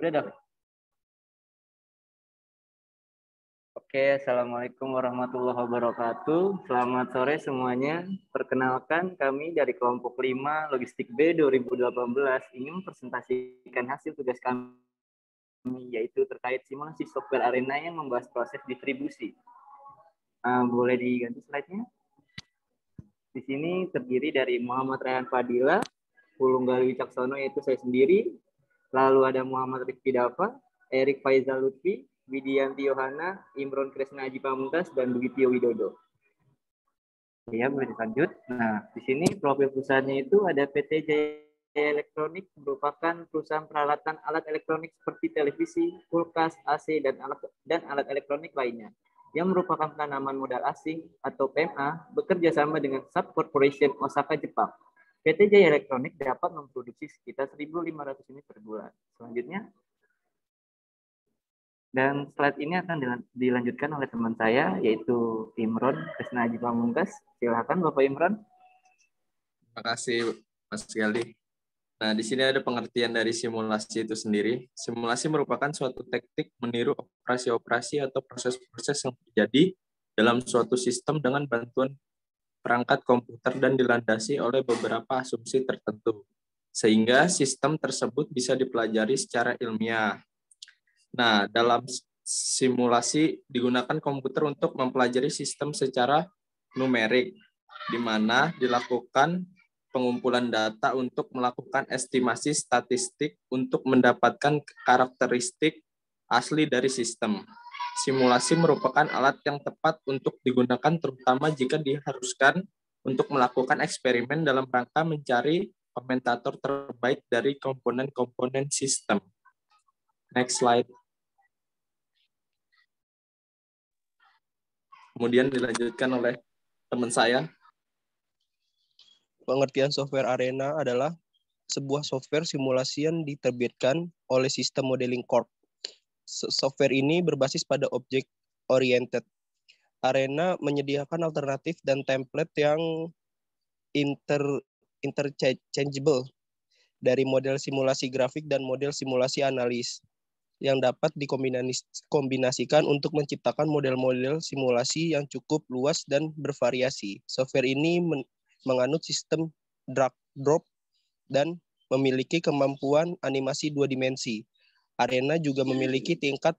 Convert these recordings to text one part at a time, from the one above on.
Udah. Oke, Assalamualaikum warahmatullahi wabarakatuh. Selamat sore semuanya. Perkenalkan kami dari kelompok 5 Logistik B 2018 ingin mempresentasikan hasil tugas kami yaitu terkait simulasi software arena yang membahas proses distribusi. Uh, boleh diganti slide-nya? Di sini terdiri dari Muhammad Rayhan Fadila, Pulunggal Wicaksono yaitu saya sendiri, lalu ada Muhammad Rifki Dava, Erik Faizal Lutfi, Widianti Yohana, Imron Kresna Haji Pamungkas, dan Bugitio Widodo. Ya, boleh dilanjut. Nah, di sini profil perusahaannya itu ada PT Jaya Elektronik merupakan perusahaan peralatan alat elektronik seperti televisi, kulkas, AC, dan alat dan alat elektronik lainnya yang merupakan tanaman modal asing atau PMA bekerja sama dengan Sub Corporation Osaka Jepang. PT Jaya Elektronik dapat memproduksi sekitar 1.500 unit per bulan. Selanjutnya, dan slide ini akan dilanjutkan oleh teman saya, yaitu Imron Krisna Haji Pamungkas. Silakan Bapak Imron. Terima kasih Mas Gali. Nah, di sini ada pengertian dari simulasi itu sendiri. Simulasi merupakan suatu teknik meniru operasi-operasi atau proses-proses yang terjadi dalam suatu sistem dengan bantuan perangkat komputer dan dilandasi oleh beberapa asumsi tertentu. Sehingga sistem tersebut bisa dipelajari secara ilmiah Nah, dalam simulasi digunakan komputer untuk mempelajari sistem secara numerik, di mana dilakukan pengumpulan data untuk melakukan estimasi statistik untuk mendapatkan karakteristik asli dari sistem. Simulasi merupakan alat yang tepat untuk digunakan terutama jika diharuskan untuk melakukan eksperimen dalam rangka mencari komentator terbaik dari komponen-komponen sistem. Next slide. Kemudian dilanjutkan oleh teman saya. Pengertian software arena adalah sebuah software simulasi yang diterbitkan oleh Sistem Modeling Corp. Software ini berbasis pada objek oriented. Arena menyediakan alternatif dan template yang inter interchangeable dari model simulasi grafik dan model simulasi analis yang dapat dikombinasikan untuk menciptakan model-model simulasi yang cukup luas dan bervariasi. Software ini menganut sistem drag drop dan memiliki kemampuan animasi dua dimensi. Arena juga memiliki tingkat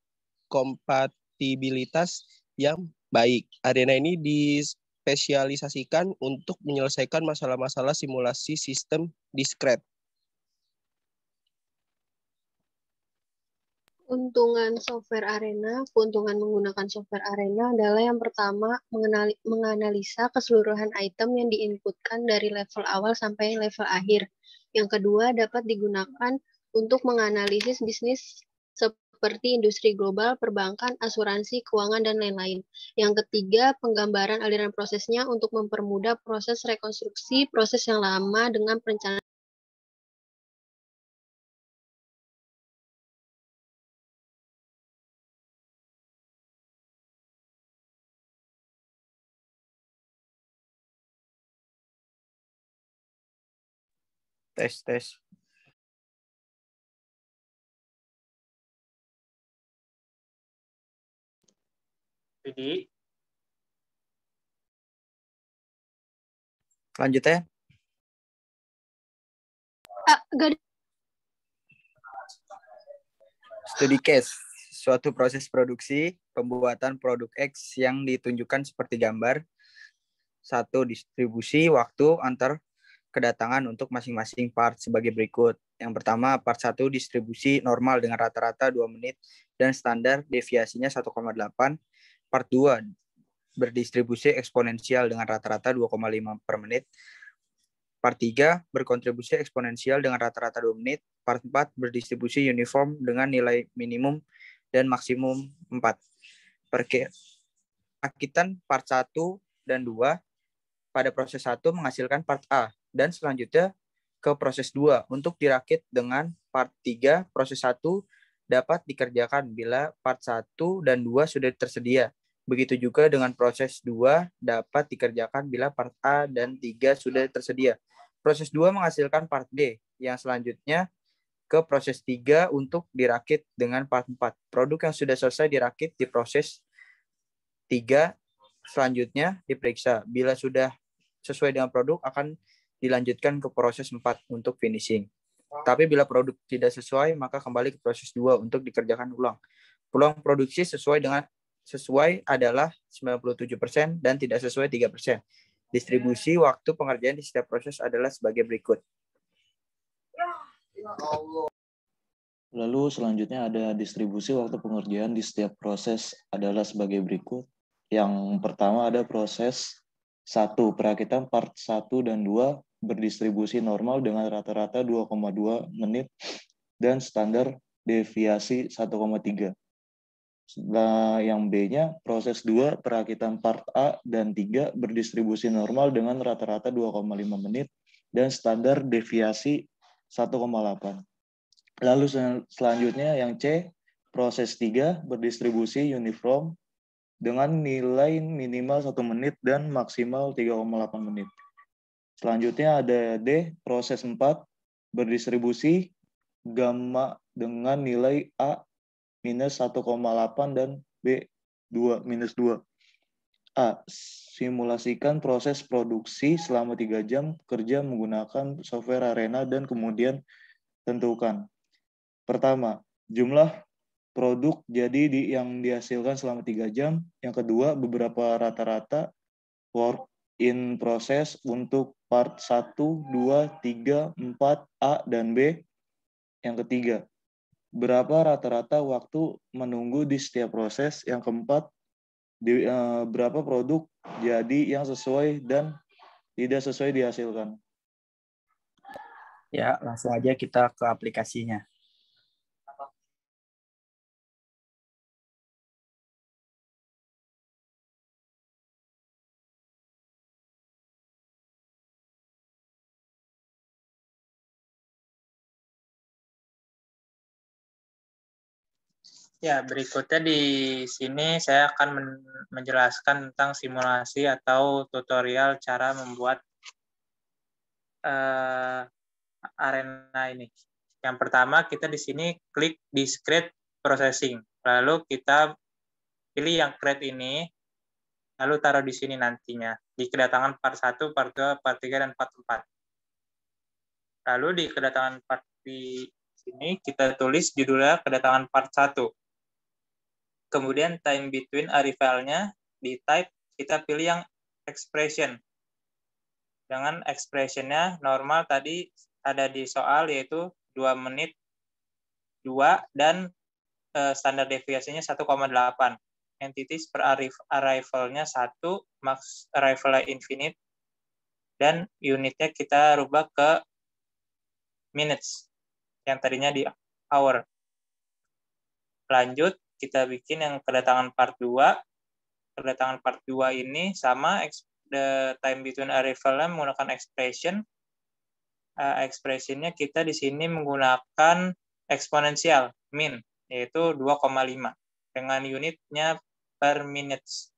kompatibilitas yang baik. Arena ini dispesialisasikan untuk menyelesaikan masalah-masalah simulasi sistem diskret Keuntungan software arena, keuntungan menggunakan software arena adalah yang pertama mengenali, menganalisa keseluruhan item yang diinputkan dari level awal sampai level akhir. Yang kedua dapat digunakan untuk menganalisis bisnis seperti industri global, perbankan, asuransi, keuangan, dan lain-lain. Yang ketiga, penggambaran aliran prosesnya untuk mempermudah proses rekonstruksi proses yang lama dengan perencanaan Tes, tes. Jadi, lanjut ya. Ah, Studi case, suatu proses produksi pembuatan produk X yang ditunjukkan seperti gambar. Satu, distribusi waktu antar kedatangan untuk masing-masing part sebagai berikut. Yang pertama, part 1 distribusi normal dengan rata-rata 2 menit dan standar deviasinya 1,8. Part 2 berdistribusi eksponensial dengan rata-rata 2,5 per menit. Part 3 berkontribusi eksponensial dengan rata-rata 2 menit. Part 4 berdistribusi uniform dengan nilai minimum dan maksimum 4. Perkirakan part 1 dan 2 pada proses 1 menghasilkan part A dan selanjutnya ke proses 2 untuk dirakit dengan part 3 proses 1 dapat dikerjakan bila part 1 dan 2 sudah tersedia. Begitu juga dengan proses 2 dapat dikerjakan bila part A dan 3 sudah tersedia. Proses 2 menghasilkan part B yang selanjutnya ke proses 3 untuk dirakit dengan part 4. Produk yang sudah selesai dirakit di proses 3 selanjutnya diperiksa. Bila sudah sesuai dengan produk akan dilanjutkan ke proses 4 untuk finishing. Tapi bila produk tidak sesuai maka kembali ke proses 2 untuk dikerjakan ulang. Peluang produksi sesuai dengan sesuai adalah 97% dan tidak sesuai 3%. Distribusi waktu pengerjaan di setiap proses adalah sebagai berikut. Lalu selanjutnya ada distribusi waktu pengerjaan di setiap proses adalah sebagai berikut. Yang pertama ada proses satu perakitan part 1 dan 2 berdistribusi normal dengan rata-rata 2,2 menit dan standar deviasi 1,3. Setelah yang B-nya, proses 2 perakitan part A dan 3 berdistribusi normal dengan rata-rata 2,5 menit dan standar deviasi 1,8. Lalu selanjutnya yang C, proses 3 berdistribusi uniform dengan nilai minimal 1 menit dan maksimal 3,8 menit. Selanjutnya ada D, proses 4 berdistribusi gamma dengan nilai A minus 1,8 dan B 2 minus 2. A. Simulasikan proses produksi selama 3 jam kerja menggunakan software Arena dan kemudian tentukan. Pertama, jumlah produk jadi di, yang dihasilkan selama 3 jam. Yang kedua, beberapa rata-rata work in proses untuk part 1, 2, 3, 4, A, dan B. Yang ketiga, berapa rata-rata waktu menunggu di setiap proses. Yang keempat, di, uh, berapa produk jadi yang sesuai dan tidak sesuai dihasilkan. Ya, langsung aja kita ke aplikasinya. Ya, berikutnya di sini saya akan menjelaskan tentang simulasi atau tutorial cara membuat uh, arena ini. Yang pertama, kita di sini klik discrete processing. Lalu kita pilih yang create ini, lalu taruh di sini nantinya, di kedatangan part 1, part 2, part 3, dan part 4. Lalu di kedatangan part di sini kita tulis judulnya kedatangan part 1 kemudian time between arrival-nya di type kita pilih yang expression. Dengan expression-nya normal tadi ada di soal yaitu 2 menit 2 dan uh, standar deviasinya 1,8. Entities per arrival-nya 1, max arrival infinite, dan unitnya kita rubah ke minutes, yang tadinya di hour. Lanjut, kita bikin yang kedatangan part 2. Kedatangan part 2 ini sama the time between arrival menggunakan expression. Uh, expressionnya kita di sini menggunakan eksponensial min yaitu 2,5 dengan unitnya per minutes.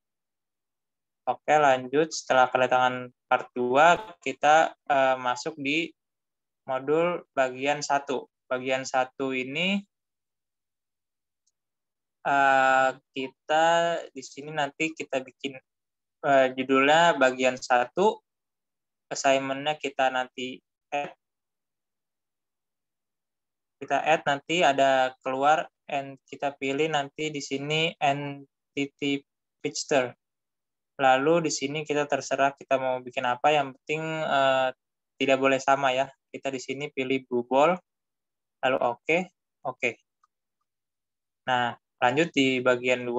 Oke, lanjut setelah kedatangan part 2 kita uh, masuk di modul bagian 1. Bagian 1 ini uh, kita di sini nanti kita bikin uh, judulnya bagian satu, assignmentnya kita nanti add, kita add nanti ada keluar and kita pilih nanti di sini entity picture. Lalu di sini kita terserah kita mau bikin apa, yang penting uh, tidak boleh sama ya. Kita di sini pilih blue ball, lalu oke, okay, oke. Okay. Nah, Lanjut di bagian 2.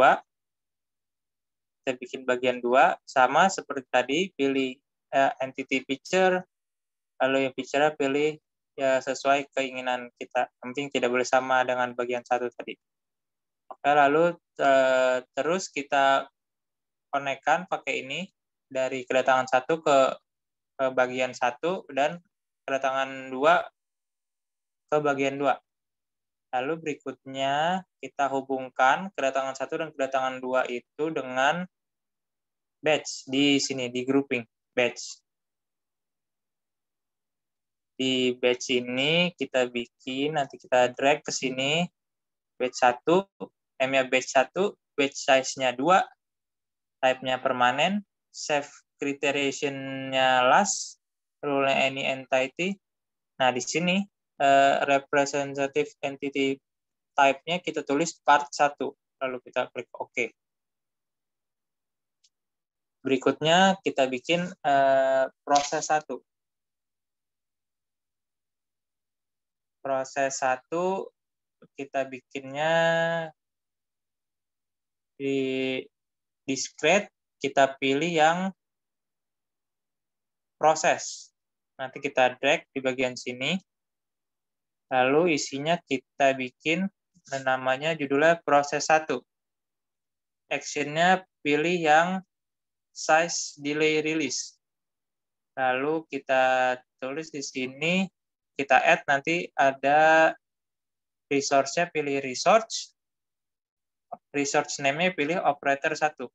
Kita bikin bagian 2 sama seperti tadi, pilih uh, entity picture, lalu yang picture pilih ya sesuai keinginan kita. Penting tidak boleh sama dengan bagian satu tadi. Oke, lalu uh, terus kita konekkan pakai ini dari kedatangan satu ke, ke bagian satu dan kedatangan dua ke bagian dua. Lalu berikutnya kita hubungkan kedatangan satu dan kedatangan dua itu dengan batch di sini, di grouping batch. di batch ini kita bikin, nanti kita drag ke sini, batch 1, M-nya batch 1, batch size-nya 2, type-nya permanen, save criterion-nya last, rule-nya any entity. Nah, di sini uh, representative entity type-nya kita tulis part 1, lalu kita klik OK. Berikutnya kita bikin uh, proses 1. Proses 1 kita bikinnya di discrete, kita pilih yang proses. Nanti kita drag di bagian sini. Lalu isinya kita bikin namanya judulnya proses 1. Actionnya pilih yang size delay release. Lalu kita tulis di sini, kita add nanti ada resource-nya pilih resource, resource name-nya pilih operator 1.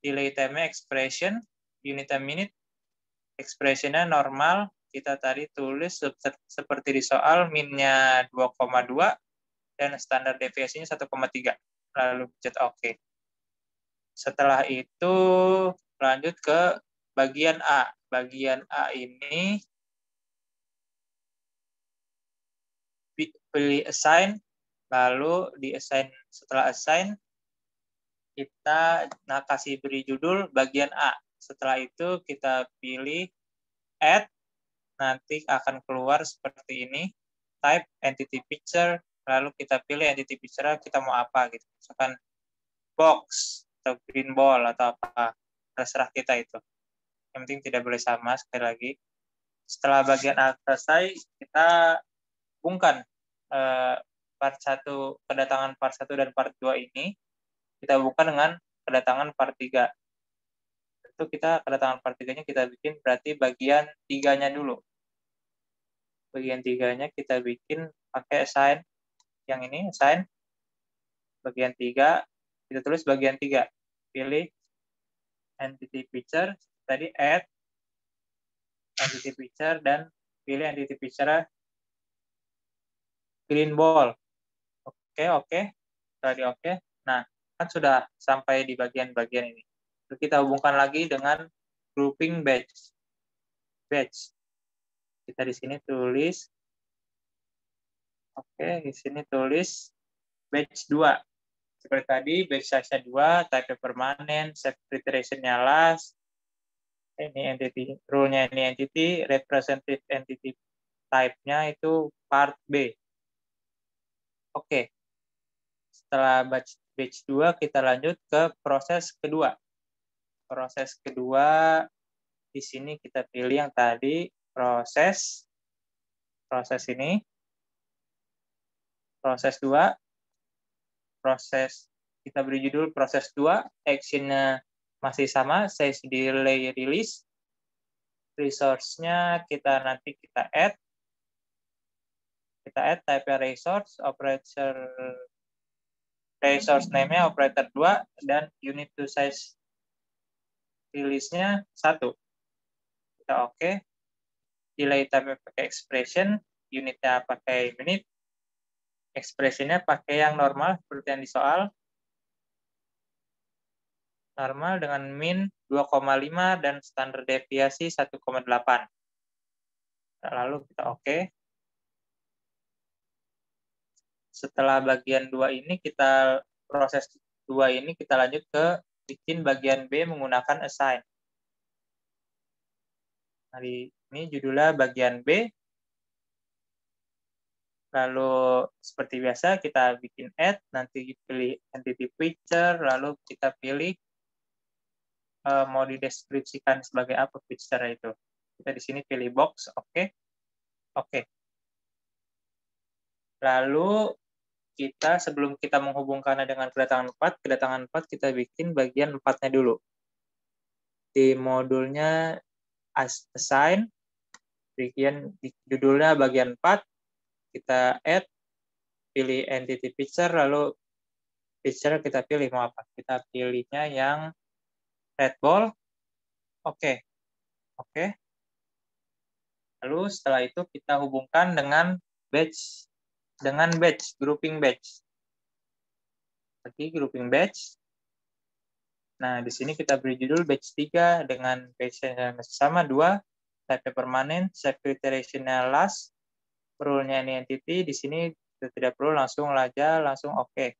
Delay time expression, unit time minute, expression-nya normal, kita tadi tulis seperti di soal min-nya 2,2 dan standar deviasinya 1,3. Lalu pencet OK. Setelah itu lanjut ke bagian A. Bagian A ini pilih assign, lalu di assign setelah assign kita nah kasih beri judul bagian A. Setelah itu kita pilih add, nanti akan keluar seperti ini, type entity picture, lalu kita pilih entity picture kita mau apa gitu. Misalkan box, atau green ball atau apa terserah kita itu. Yang penting tidak boleh sama sekali lagi. Setelah bagian A selesai kita hubungkan eh, part 1 kedatangan part 1 dan part 2 ini. Kita hubungkan dengan kedatangan part 3 itu kita kedatangan part 3 nya kita bikin berarti bagian tiganya dulu bagian tiganya kita bikin pakai assign yang ini assign bagian 3 kita tulis bagian 3. Pilih entity picture, tadi add entity picture dan pilih entity picture green ball. Oke, oke. Tadi oke. Nah, kan sudah sampai di bagian-bagian ini. Kita hubungkan lagi dengan grouping batch. Batch. Kita di sini tulis Oke, di sini tulis batch 2 seperti tadi, base size-nya 2, type permanen, set iteration-nya last, ini entity, rule-nya ini entity, representative entity type-nya itu part B. Oke. Setelah batch, batch 2, kita lanjut ke proses kedua. Proses kedua, di sini kita pilih yang tadi, proses, proses ini, proses 2, proses kita beri judul proses 2, actionnya masih sama, size delay release. Resource-nya kita nanti kita add. Kita add type resource, operator resource name-nya operator 2, dan unit to size release-nya 1. Kita oke. Okay. Delay time pakai expression, unitnya pakai minute, ekspresinya pakai yang normal seperti yang di soal. Normal dengan min 2,5 dan standar deviasi 1,8. Lalu kita oke. Okay. Setelah bagian 2 ini kita proses 2 ini kita lanjut ke bikin bagian B menggunakan assign. Nah, ini judulnya bagian B Lalu seperti biasa kita bikin add, nanti pilih entity picture, lalu kita pilih uh, mau dideskripsikan sebagai apa picture itu. Kita di sini pilih box, oke. Okay. Oke. Okay. Lalu kita sebelum kita menghubungkannya dengan kedatangan 4, kedatangan 4 kita bikin bagian 4-nya dulu. Di modulnya assign, bagian judulnya bagian 4, kita add, pilih entity picture, lalu picture kita pilih mau apa. Kita pilihnya yang red ball. Oke. Okay. Oke. Okay. Lalu setelah itu kita hubungkan dengan batch dengan batch, grouping batch. Lagi grouping batch. Nah, di sini kita beri judul batch 3 dengan batch yang sama 2, type permanen, iterationnya last, rule-nya ini entity, di sini tidak perlu langsung aja, langsung oke. Okay.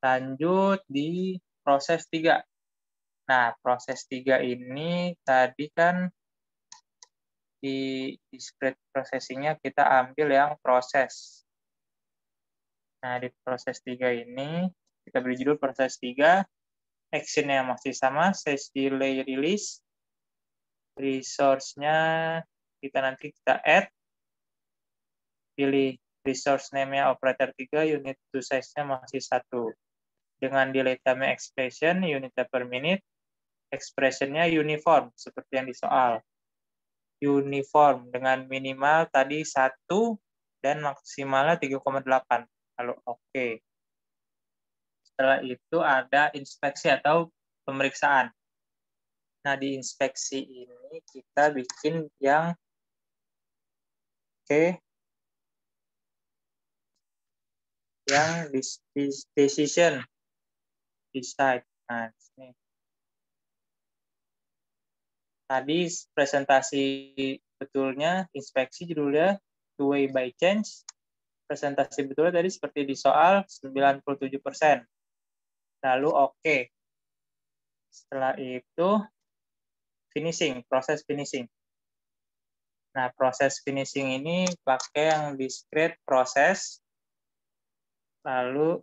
Lanjut di proses 3. Nah, proses 3 ini tadi kan di discrete processing-nya kita ambil yang proses. Nah, di proses 3 ini kita beri judul proses 3 action yang masih sama, size delay release, resource-nya kita nanti kita add, pilih resource name-nya operator 3, unit to size-nya masih satu. Dengan delay time expression, unit per minute, expression-nya uniform, seperti yang di soal. Uniform dengan minimal tadi satu dan maksimalnya 3,8. Lalu oke. Okay. Setelah itu ada inspeksi atau pemeriksaan. Nah, di inspeksi ini kita bikin yang oke okay, yang decision decide. Nah, ini. Tadi presentasi betulnya inspeksi judulnya two way by change. Presentasi betulnya tadi seperti di soal 97%. Lalu oke. Okay. Setelah itu finishing, proses finishing. Nah, proses finishing ini pakai yang discrete proses. Lalu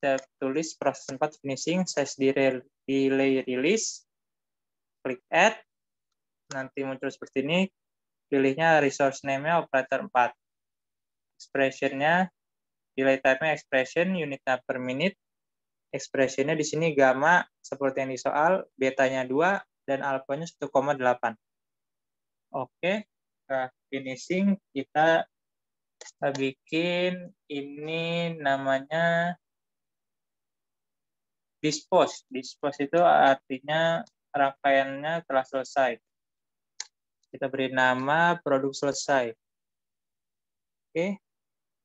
kita tulis proses 4 finishing, size delay release, klik add, nanti muncul seperti ini, pilihnya resource name-nya operator 4. Expression-nya, delay type-nya expression, unitnya per minute, ekspresinya di sini gamma seperti yang di soal, betanya 2 dan alfanya 1,8. Oke, nah, finishing kita bikin ini namanya dispose. Dispose itu artinya rangkaiannya telah selesai. Kita beri nama produk selesai. Oke,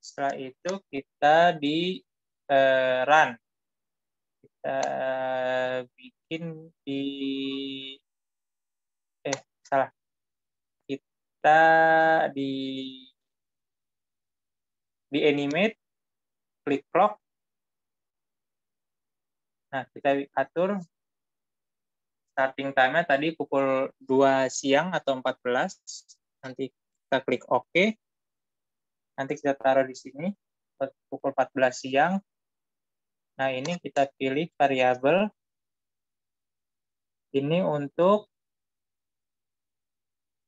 setelah itu kita di uh, run kita bikin di eh salah. Kita di di animate klik clock nah kita atur starting time-nya tadi pukul 2 siang atau 14 nanti kita klik OK. Nanti kita taruh di sini pukul 14 siang Nah, ini kita pilih variabel ini untuk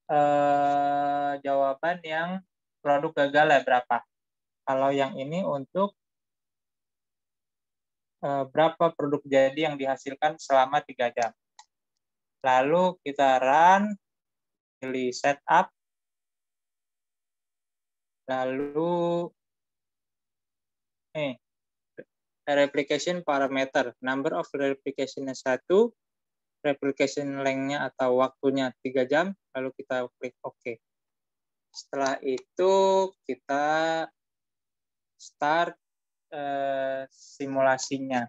eh, jawaban yang produk gagal ya berapa. Kalau yang ini untuk eh, berapa produk jadi yang dihasilkan selama tiga jam. Lalu kita run, pilih setup, lalu eh, replication parameter. Number of replication satu, replication length-nya atau waktunya 3 jam, lalu kita klik OK. Setelah itu kita start eh, simulasinya.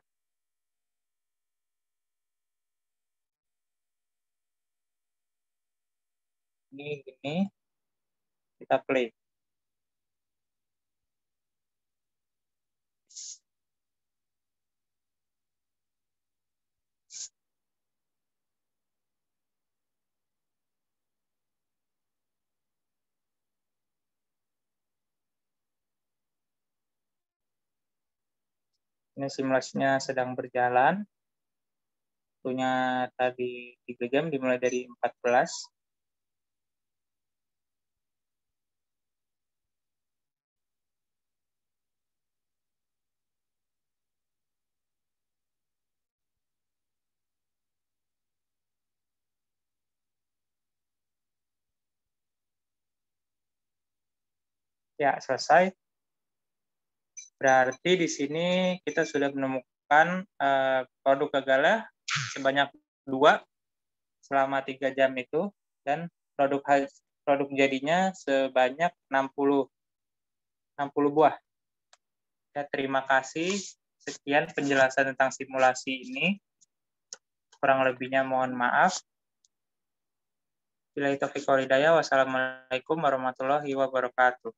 Ini gini, kita play. Ini simulasinya sedang berjalan. Waktunya tadi 3 jam dimulai dari 14. Ya, selesai. Berarti di sini kita sudah menemukan uh, produk gagalnya sebanyak dua selama tiga jam itu dan produk produk jadinya sebanyak 60 60 buah. Ya, terima kasih. Sekian penjelasan tentang simulasi ini. Kurang lebihnya mohon maaf. Bila itu Wassalamualaikum warahmatullahi wabarakatuh.